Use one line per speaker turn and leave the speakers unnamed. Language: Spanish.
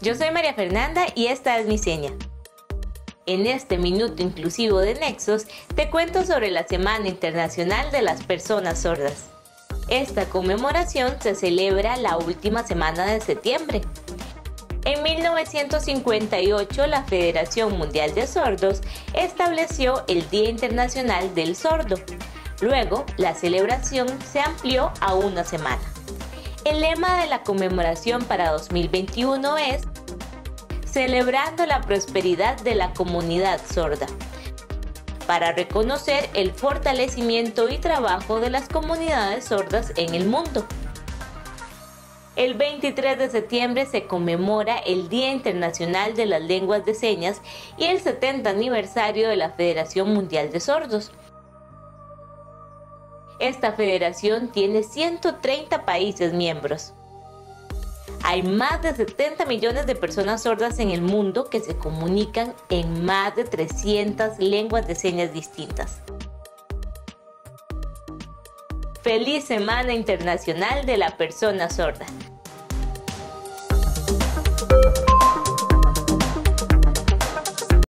Yo soy María Fernanda y esta es mi seña. En este minuto inclusivo de Nexos te cuento sobre la Semana Internacional de las Personas Sordas. Esta conmemoración se celebra la última semana de septiembre. En 1958 la Federación Mundial de Sordos estableció el Día Internacional del Sordo. Luego, la celebración se amplió a una semana. El lema de la conmemoración para 2021 es Celebrando la prosperidad de la comunidad sorda, para reconocer el fortalecimiento y trabajo de las comunidades sordas en el mundo. El 23 de septiembre se conmemora el Día Internacional de las Lenguas de Señas y el 70 aniversario de la Federación Mundial de Sordos. Esta federación tiene 130 países miembros. Hay más de 70 millones de personas sordas en el mundo que se comunican en más de 300 lenguas de señas distintas. Feliz Semana Internacional de la Persona Sorda.